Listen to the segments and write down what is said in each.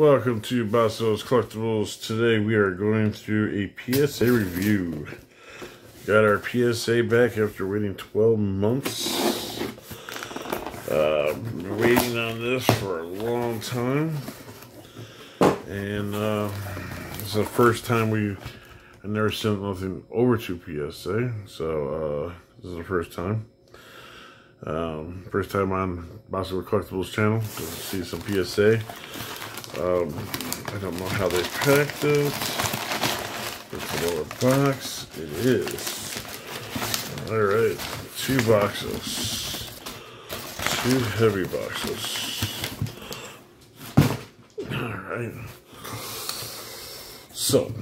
Welcome to Bosco's Collectibles. Today we are going through a PSA review. Got our PSA back after waiting 12 months. Uh, been waiting on this for a long time. And uh, this is the first time we, I never sent nothing over to PSA. So uh, this is the first time. Um, first time on Basso Collectibles channel to see some PSA. Um, I don't know how they packed it. It's lower box. It is. Alright, two boxes. Two heavy boxes. Alright. So,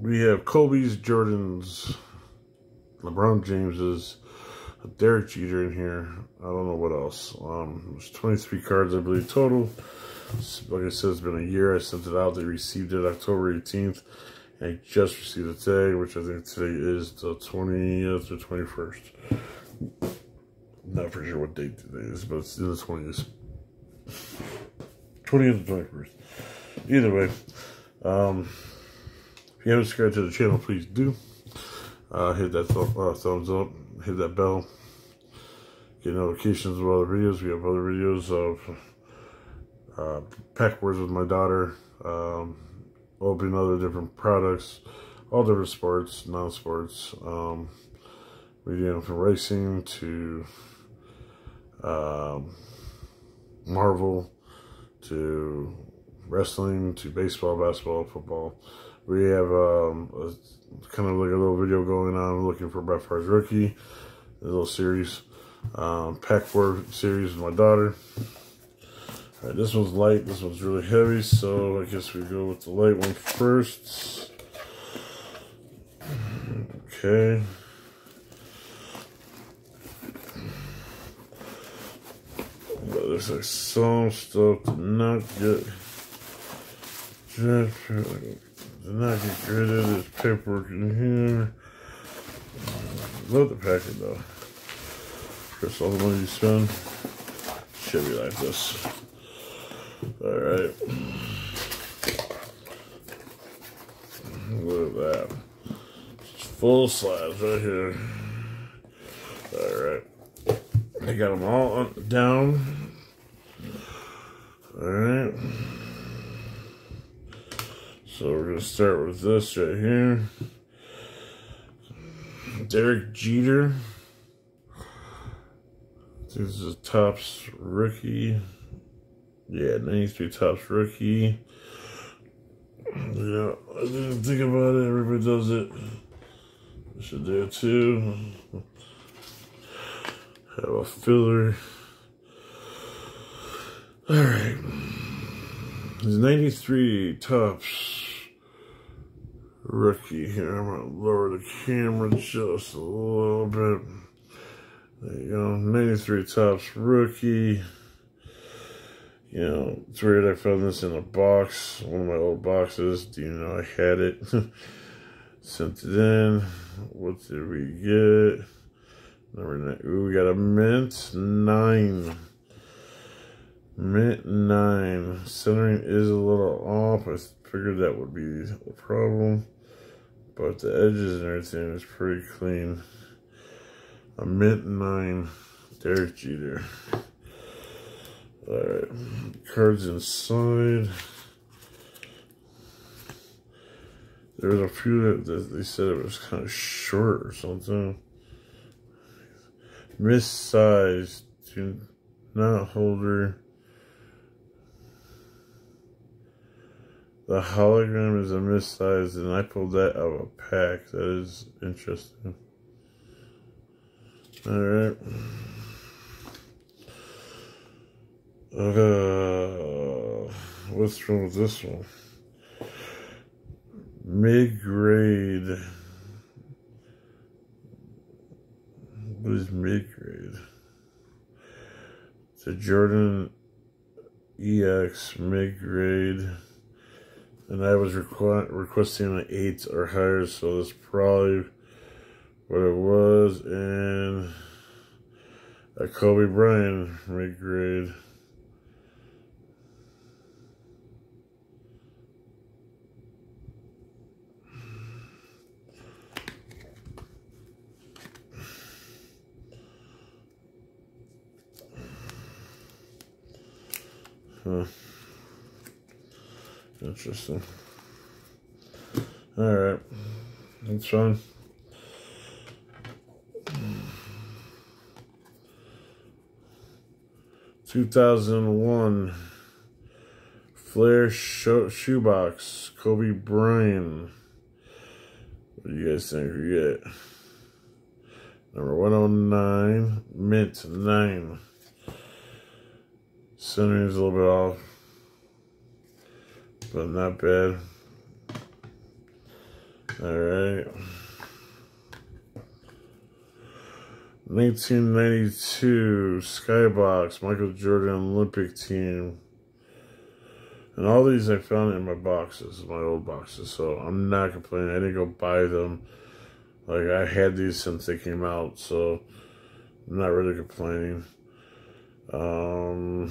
we have Kobe's, Jordan's, LeBron James's, Derek Jeter in here. I don't know what else. Um, there's 23 cards, I believe, total. Like I said, it's been a year. I sent it out. They received it October 18th. And I just received it today, which I think today is the 20th or 21st. Not for sure what date today is, but it's the 20th. 20th or 21st. Either way, um, if you haven't subscribed to the channel, please do. Uh, hit that th uh, thumbs up, hit that bell, get notifications of other videos. We have other videos of uh, pack wars with my daughter, um, opening other different products, all different sports, non-sports. Um, we do from racing to um, Marvel to wrestling to baseball, basketball, football. We have um, a, kind of like a little video going on looking for Brett Favre's rookie, a little series, um, pack four series with my daughter. All right, this one's light, this one's really heavy, so I guess we go with the light one first. Okay. But there's like some stuff did not get did not get rid of this paperwork in here. Love the package though. Chris, all the money you spend should be like this. Alright. Look at that. Full slabs right here. Alright. I got them all down. Alright. So we're going to start with this right here. Derek Jeter. This is a Topps rookie. Yeah, 93 Topps rookie. Yeah, I didn't think about it. Everybody does it. I should do it too. Have a filler. Alright. He's 93 Topps rookie here. I'm going to lower the camera just a little bit. There you go. 93 Topps rookie. You know, it's weird I found this in a box, one of my old boxes. Do you know I had it? Sent it in. What did we get? Number nine. Ooh, we got a mint nine. Mint nine. Centering is a little off. I figured that would be a problem. But the edges and everything is pretty clean. A mint nine. Derek Jeter. Alright, cards inside. There's a few that they said it was kind of short or something. Missized, do not holder. The hologram is a missized, and I pulled that out of a pack. That is interesting. Alright. Uh, what's wrong with this one? Mid grade. What is mid grade? It's a Jordan EX mid grade and I was requ requesting an 8 or higher, so that's probably what it was, and a Kobe Bryant mid-grade. Huh. Interesting. Alright. That's fine. Two thousand one Flair shoebox Kobe Bryant. What do you guys think we get? Number 109, Mint 9. Centering is a little bit off, but not bad. All right. 1992 Skybox Michael Jordan Olympic Team. And all these I found in my boxes, my old boxes. So I'm not complaining. I didn't go buy them. Like I had these since they came out, so I'm not really complaining. Um,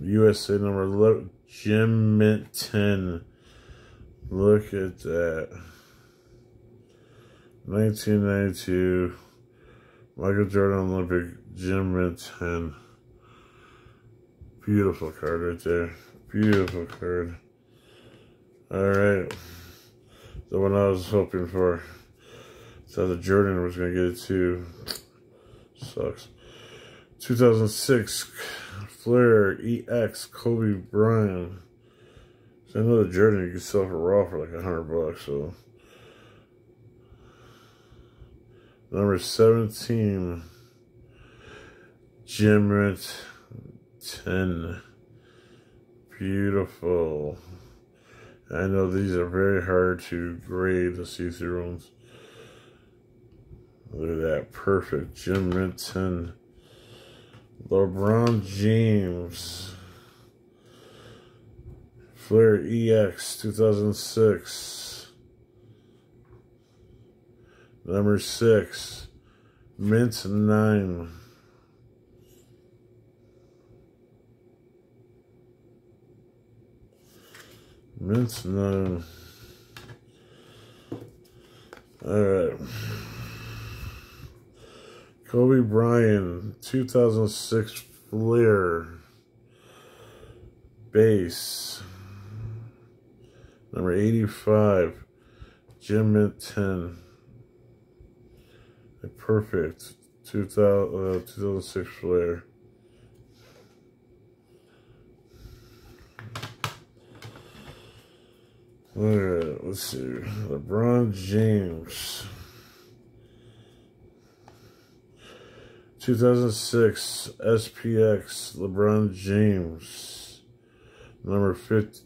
USA number 11, Gem Mint 10. Look at that. 1992 Michael Jordan Olympic Gem Mint 10. Beautiful card right there. Beautiful card. Alright. The one I was hoping for. So the Jordan was going to get it too. Sucks. 2006 Flair EX Kobe Bryant. So I know the Jordan you can sell for raw for like a hundred bucks. So number 17 Gem 10. Beautiful. I know these are very hard to grade the see-through ones. Look at that. Perfect. Gem Mint 10. LeBron James. Flair EX 2006. Number 6. Mint 9. Mint 9. Alright. Kobe Bryant, 2006 Flair base. Number 85, Gem Mint 10. A perfect 2000, uh, 2006 Flair. Let's see. LeBron James. 2006 SPX LeBron James. Number 50.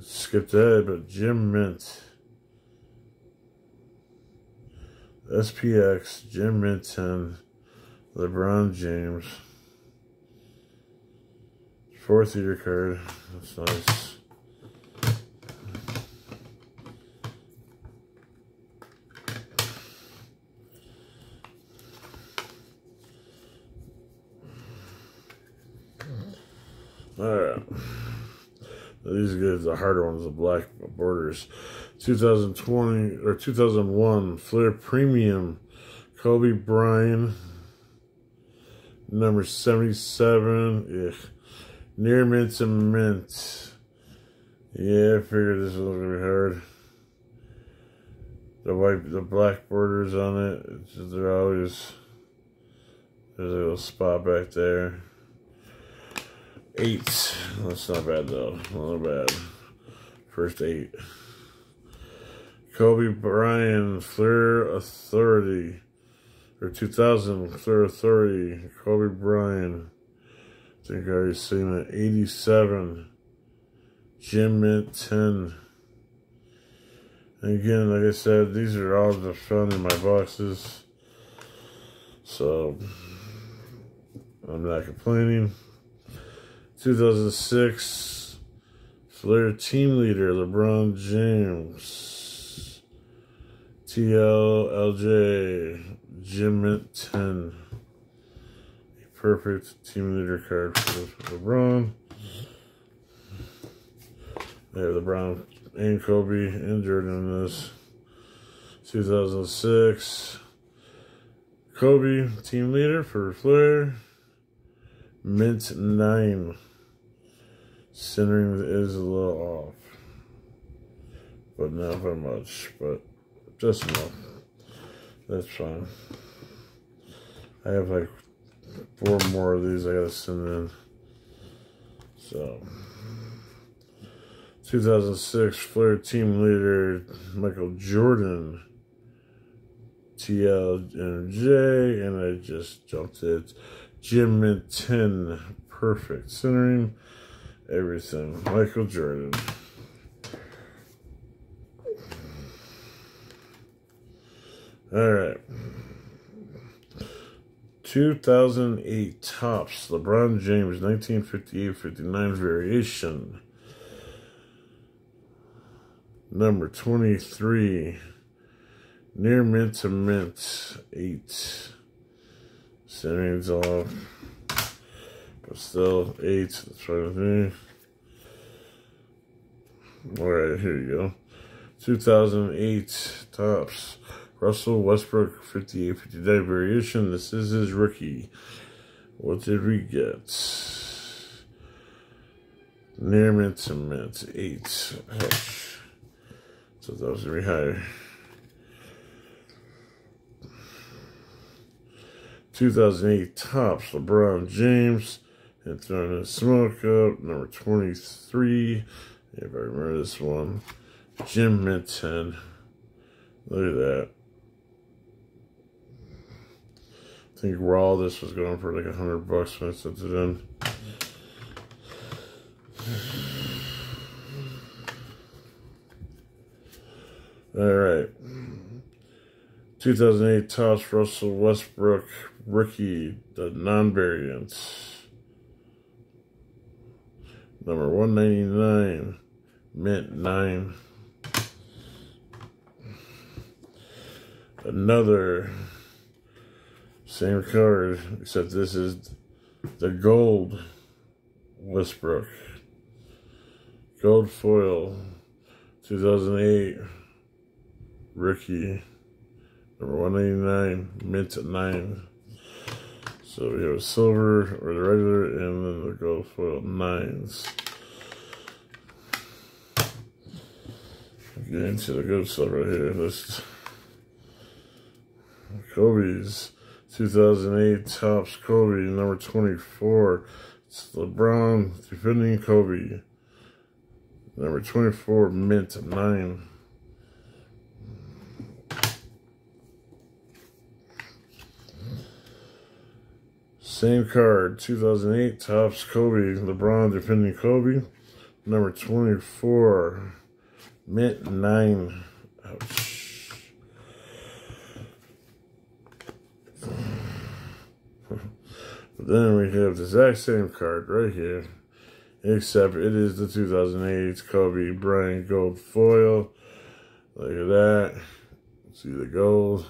Skip that, but Gem Mint. SPX, Gem Mint 10, LeBron James. Fourth year card. That's nice. Alright. These guys, the harder ones, the black borders. 2020 or 2001 Flair Premium Kobe Bryant number 77 ugh. near mint to mint yeah I figured this was gonna be hard the white the black borders on it they're always there's a little spot back there eight that's not bad though not bad first eight Kobe Bryant, Flair Authority, or 2000 Flair Authority, Kobe Bryant. I think I already seen it. 87, Gem Mint 10. And again, like I said, these are all the found in my boxes. So, I'm not complaining. 2006, Flair Team Leader, LeBron James. TLLJ Gem Mint 10. A perfect team leader card for LeBron. They have LeBron and Kobe and Jordan in this. 2006. Kobe, team leader for Flair. Mint 9. Centering is a little off. But not by much, but just enough. That's fine. I have like four more of these I gotta send in. So, 2006 Flair team leader Michael Jordan, TL and and I just jumped it. Gem Mint 10, perfect centering, everything. Michael Jordan. All right. 2008 Topps, LeBron James 1958-59 variation. Number 23. Near mint to mint. 8. Centering's off. But still 8. That's right Alright, here you go. 2008 Topps. Russell Westbrook, 58 59 variation. This is his rookie. What did we get? Near mint to mint, 8. So that was very high. 2008 Topps LeBron James and throwing a smoke up number 23 if I remember this one Gem Mint 10 look at that I think raw this was going for like a hundred bucks when I sent it in. All right. 2008 Topps Russell Westbrook rookie, the non-variant. Number 199, mint 9. Another same card, except this is the gold Westbrook. Gold foil, 2008 rookie, number 189, mint 9. So we have silver or the regular and then the gold foil 9s. Get into the good stuff right here. Let's Kobe's 2008 Topps Kobe, number 24. It's LeBron defending Kobe. Number 24, Mint 9. Same card, 2008 Topps Kobe, LeBron defending Kobe. Number 24, Mint 9. Ouch. Then we have the exact same card right here, except it is the 2008 Kobe Bryant Gold Foil. Look at that. See the gold.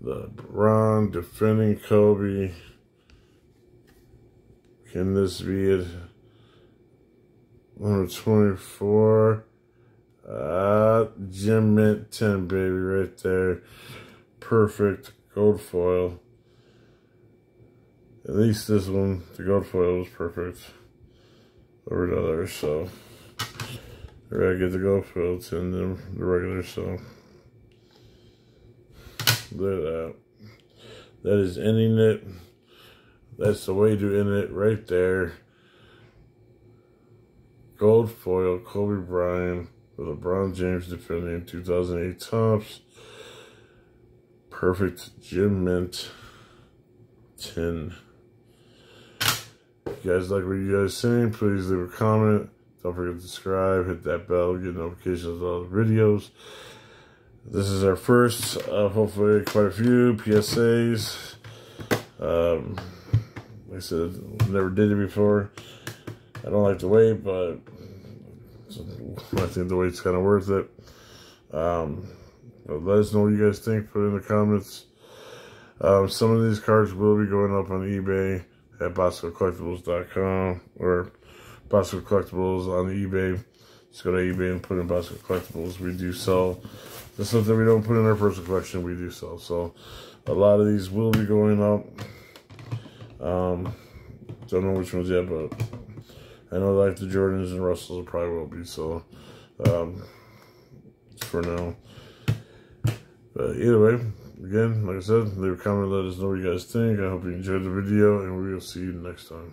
The Bron defending Kobe. Can this be it? Number 24. Uh, Gem Mint 10, baby, right there. Perfect gold foil. At least this one, the gold foil was perfect over the others, so I gotta get the gold foil and then the regular, so look at that. That is ending it. That's the way to end it right there. Gold foil, Kobe Bryant with LeBron James defending 2008 Topps. Perfect Gem Mint 10 you guys like what you guys saying, please leave a comment. Don't forget to subscribe, hit that bell, get notifications of all the videos. This is our first, uh, hopefully quite a few PSAs. Um, I said, never did it before. I don't like to wait, but I think the wait's kind of worth it. Um, let us know what you guys think. Put in the comments. Um, some of these cards will be going up on eBay at BoscoCollectibles.com or Bosco Collectibles on eBay. Just go to eBay and put in Bosco Collectibles. We do sell the stuff that we don't put in our personal collection. We do sell. So a lot of these will be going up. Um, don't know which ones yet, but I know like the Jordans and Russells probably will be, so um, for now. But either way, again, like I said, leave a comment, let us know what you guys think. I hope you enjoyed the video, and we will see you next time.